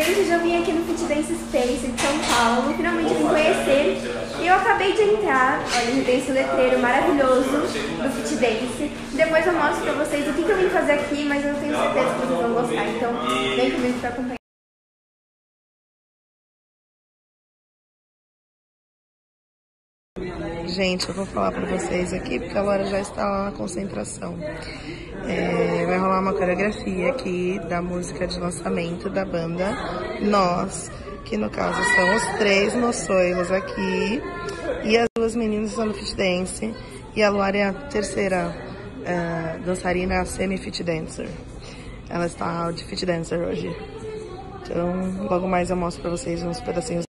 Gente, eu já vim aqui no Fit Dance Space de São Paulo, finalmente vim conhecer. E eu acabei de entrar, olha, já tem esse letreiro maravilhoso do Fit Dance. Depois eu mostro pra vocês o que, que eu vim fazer aqui, mas eu tenho certeza que vocês vão gostar. Então, vem comigo pra acompanhar. Gente, eu vou falar pra vocês aqui, porque a Laura já está lá na concentração. É, vai rolar uma coreografia aqui da música de lançamento da banda Nós, que no caso são os três moçoilos aqui, e as duas meninas são do Fit Dance, e a Laura é a terceira é, dançarina semi-fit dancer. Ela está de fit dancer hoje. Então, logo mais eu mostro pra vocês uns pedacinhos.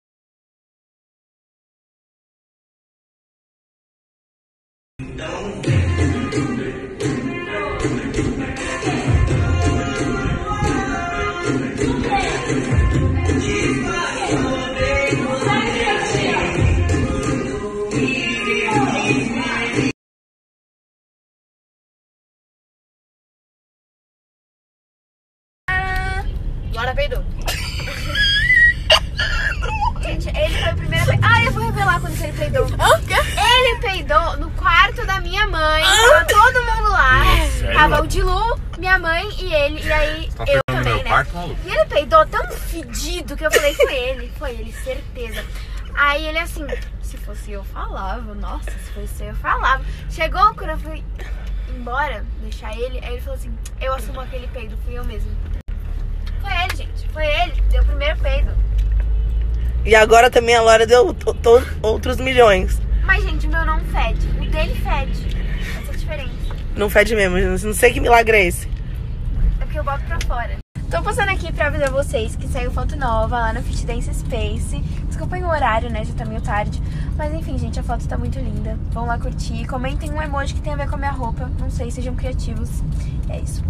Laura peidou. Gente, ele foi o primeiro. Ah, eu vou revelar quando ele peidou. Ele peidou no quarto da minha mãe. Tava todo mundo lá. Sério? Tava o Dilu, minha mãe e ele. E aí Tá eu também, né? maluco? E ele peidou tão fedido que eu falei, foi ele, foi ele, certeza. Aí ele assim, se fosse eu falava, nossa, se fosse eu falava. Chegou quando eu fui embora, deixar ele, aí ele falou assim, eu assumo aquele peido, fui eu mesmo. Foi ele, gente, foi ele, deu o primeiro peido. E agora também a Laura deu outros milhões. Mas, gente, o meu não fede, o dele fede. Essa é a diferença. Não fede mesmo, não sei que milagre é esse. Porque eu boto pra fora. Tô passando aqui pra avisar vocês que saiu foto nova lá no Fit Dance Space. Desculpem o horário, né? Já tá meio tarde. Mas enfim, gente, a foto tá muito linda. Vão lá curtir. Comentem um emoji que tem a ver com a minha roupa. Não sei, sejam criativos. É isso.